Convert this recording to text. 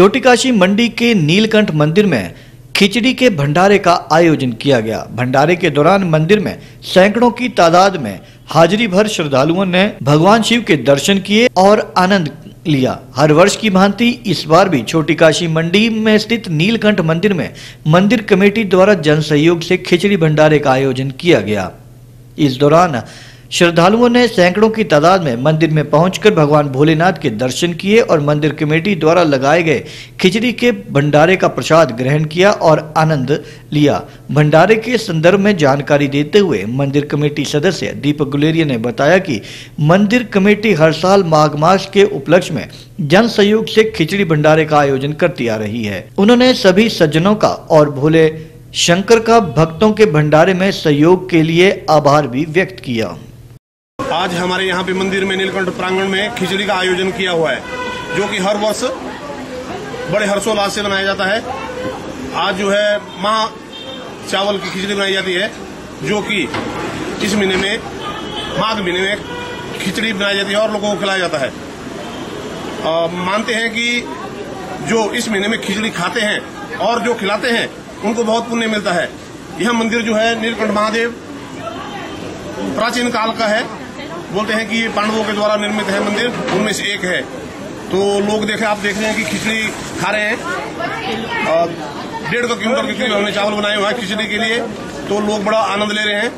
छोटी काशी मंडी के नीलकंठ मंदिर में खिचड़ी के भंडारे का आयोजन किया गया। भंडारे के दौरान मंदिर में सैकड़ों की तादाद में हाजिरी भर श्रद्धालुओं ने भगवान शिव के दर्शन किए और आनंद लिया। हर वर्ष की भांति इस बार भी छोटी काशी मंडी में स्थित नीलकंठ मंदिर में मंदिर कमेटी द्वारा जन सहयोग से खिचड़ी भंडारे का आयोजन किया गया। इस दौरान श्रद्धालुओं ने सैकड़ों की तादाद में मंदिर में पहुंचकर भगवान भोलेनाथ के दर्शन किए और मंदिर कमेटी द्वारा लगाए गए खिचड़ी के भंडारे का प्रसाद ग्रहण किया और आनंद लिया। भंडारे के संदर्भ में जानकारी देते हुए मंदिर कमेटी सदस्य दीपक गुलेरिया ने बताया कि मंदिर कमेटी हर साल माघ मास के उपलक्ष्य में जन सहयोग से खिचड़ी भंडारे का आयोजन करती आ रही है। उन्होंने सभी सज्जनों का और भोले शंकर का भक्तों के भंडारे में सहयोग के लिए आभार भी व्यक्त किया। आज हमारे यहाँ पे मंदिर में नीलकंठ प्रांगण में खिचड़ी का आयोजन किया हुआ है जो कि हर वर्ष बड़े हर्षोल्लास से मनाया जाता है। आज जो है महा चावल की खिचड़ी बनाई जाती है जो कि इस महीने में माघ महीने में खिचड़ी बनाई जाती है और लोगों को खिलाया जाता है। आ, मानते हैं कि जो इस महीने में खिचड़ी खाते हैं और जो खिलाते हैं उनको बहुत पुण्य मिलता है। यह मंदिर जो है नीलकंठ महादेव प्राचीन काल का है। बोलते हैं कि ये पांडवों के द्वारा निर्मित है मंदिर, उनमें से एक है। तो लोग देखे आप देख रहे हैं कि खिचड़ी खा रहे हैं। डेढ़ सौ क्विंटल की हमने चावल बनाए हुए हैं खिचड़ी के लिए। तो लोग बड़ा आनंद ले रहे हैं।